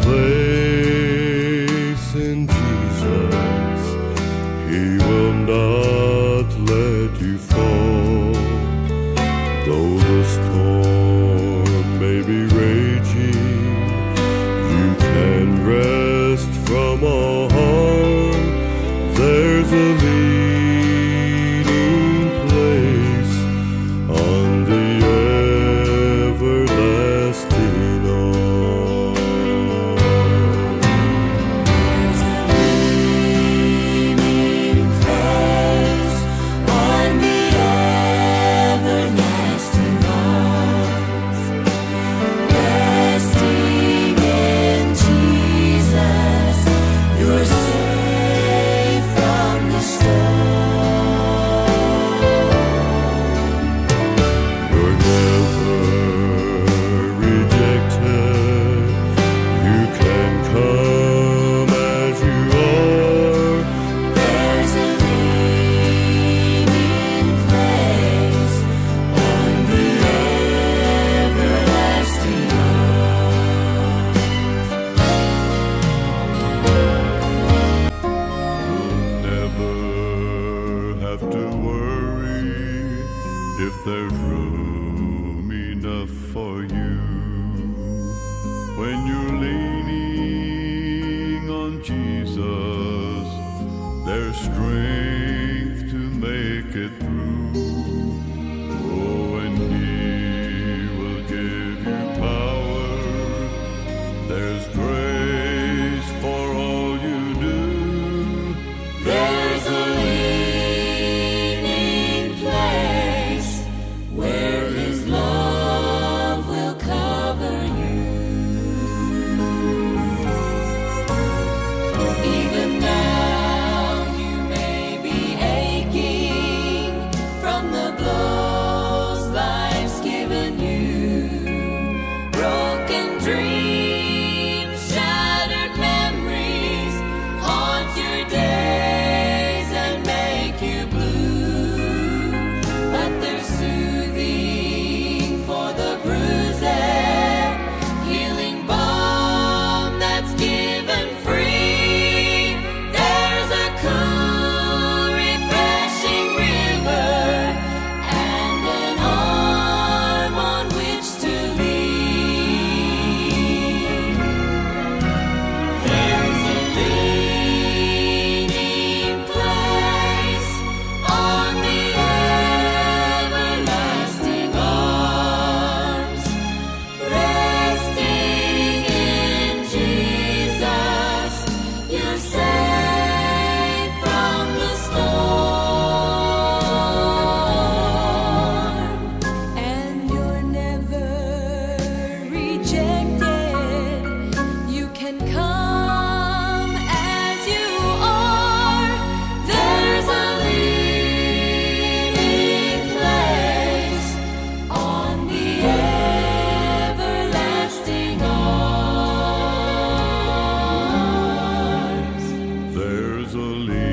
place in Jesus. He will not let you fall. Though the storm may be raging, you can rest from all harm. There's a leaf. enough for you when you're leaning on Jesus. There's strength to make it through. easily.